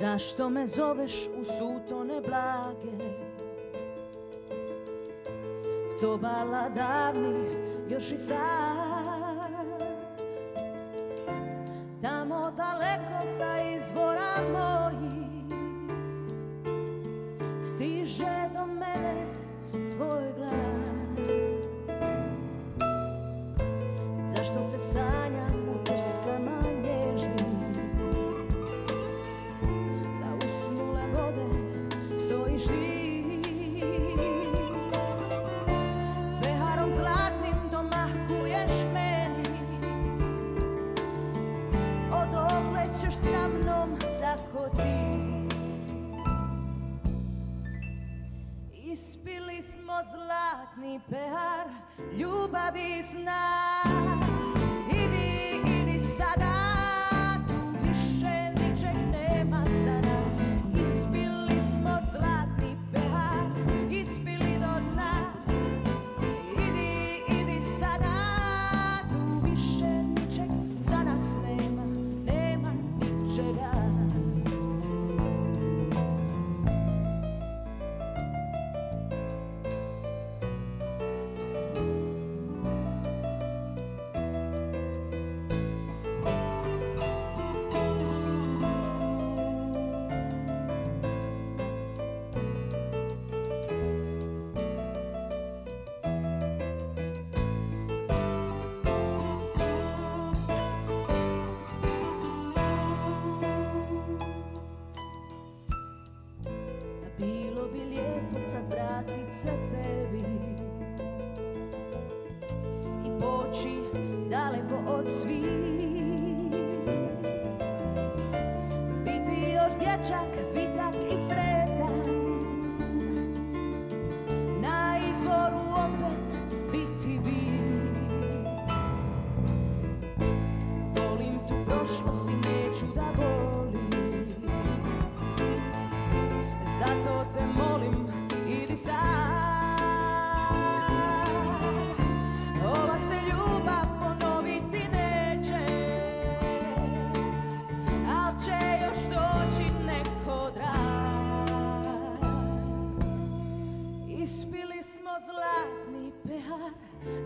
Zašto me zoveš u sutone blage? Sobala davni još i sad. Tamo daleko sa izvora mojih Stiže do mene tvoj glas. Zašto te sanjam u trskama Odokle ćeš sa mnom tako ti? Ispili smo zlatni pehar ljubavi sna se tebi. I poći daleko od svih. Biti još dječak,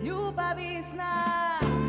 Ljubavi zna